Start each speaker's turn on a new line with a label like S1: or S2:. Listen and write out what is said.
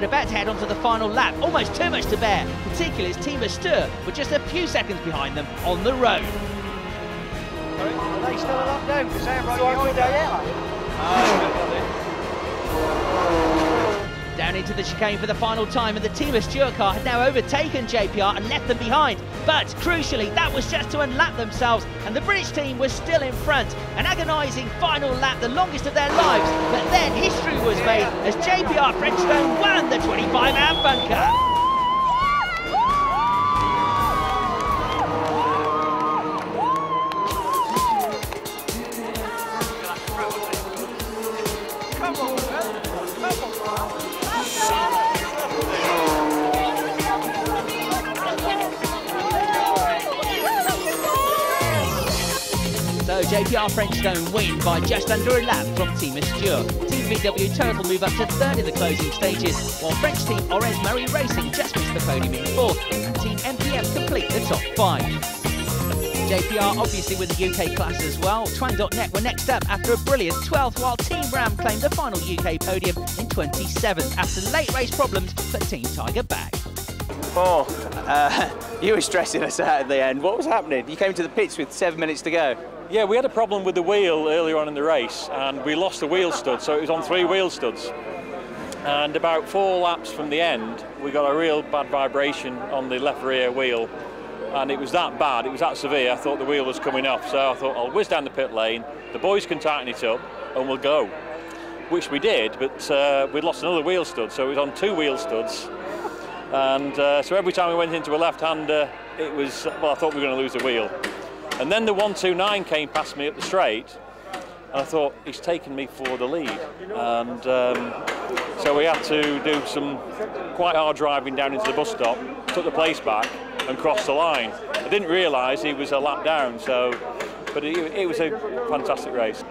S1: but about to head onto the final lap. Almost too much to bear, particularly as Team Astur were just a few seconds behind them on the road.
S2: Are they still a lap down? Because they're right behind
S1: Down into the chicane for the final time, and the Team Astur car had now overtaken JPR and left them behind. But crucially, that was just to unlap themselves, and the British team was still in front. An agonising final lap, the longest of their lives. But then history was made as JPR Frenchstone won the 25 hour bunker. So JPR Frenchstone win by just under a lap from Team Astur. Team VW Total move up to third in the closing stages, while French team Orange Murray Racing just missed the podium in fourth, and Team MPM complete the top five. JPR obviously with the UK class as well. Twang.net were next up after a brilliant 12th, while Team Ram claimed the final UK podium in 27th after late race problems put Team Tiger back.
S3: Oh, uh, you were stressing us out at the end. What was happening? You came to the pits with seven minutes to go.
S4: Yeah, we had a problem with the wheel earlier on in the race and we lost the wheel stud, so it was on three wheel studs. And about four laps from the end, we got a real bad vibration on the left rear wheel. And it was that bad, it was that severe, I thought the wheel was coming off. So I thought I'll whiz down the pit lane, the boys can tighten it up and we'll go. Which we did, but uh, we'd lost another wheel stud, so it was on two wheel studs. And uh, so every time we went into a left-hander, it was, well, I thought we were going to lose the wheel. And then the 129 came past me up the straight, and I thought, he's taken me for the lead. And um, so we had to do some quite hard driving down into the bus stop, took the place back, and crossed the line. I didn't realise he was a lap down, so, but it, it was a fantastic race.